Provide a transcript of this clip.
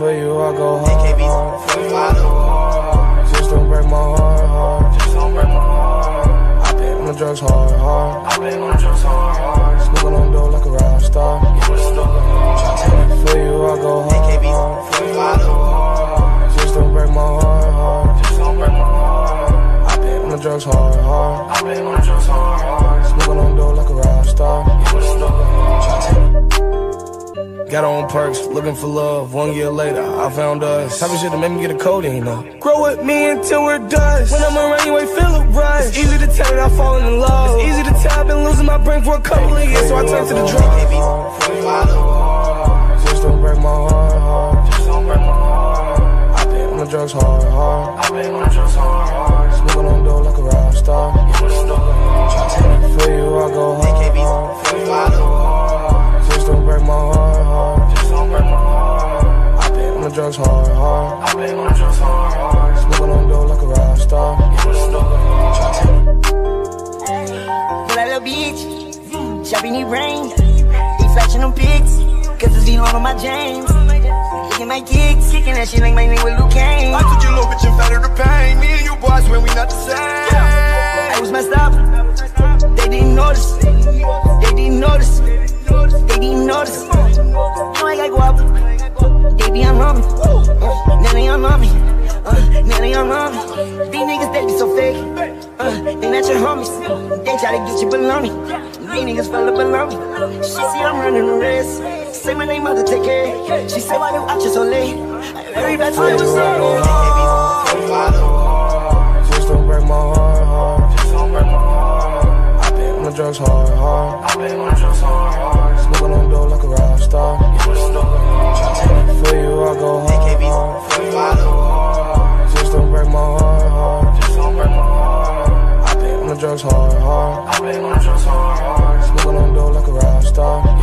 for you, I go hard. hard. Just don't break my heart, heart. Just don't break my heart. I been on the drugs hard, hard. I been on the drugs hard, hard. Smoking on dough like a rock star. For you, I go hard. hard. Just don't break my heart, heart. Just don't break my heart. I been on the drugs hard, hard. I been on the drugs hard, hard. Smoking on dough like a rock star. Got on perks, looking for love. One year later, I found us. Type of shit that made me get a codeine up. Grow with me until we're dust. When I'm around you, ain't feel a rush. It's easy to tell that I'm falling in love. It's easy to tell I've been losing my brain for a couple of years, so I turn to the drugs. Just don't break my heart. The drugs hard, hard. I been on the drugs hard, hard. Smoking on dough like a rock star. Pull that little bitch, shopping the rain. He flashing them pics, cause it's V1 on my James. Kicking my kicks, kicking that shit like my name with Liu Kang. I took your little bitch and fed her the pain. Me and you boys when we not the same. I was messed up, they didn't notice. They didn't notice. They didn't notice. You know your homies. They try to get you below me. These niggas full of baloney. She see I'm running the race. Say my name, mother, take care. She say, why you out you so late? Everybody tell me Just don't break my heart, heart. Just don't break my heart. I been on the drugs hard, hard. I been on the drugs hard, hard. Smoking on dough like a rock star. drugs hard, hard. I've been on drugs hard, hard. Smoking on dope like a rock star.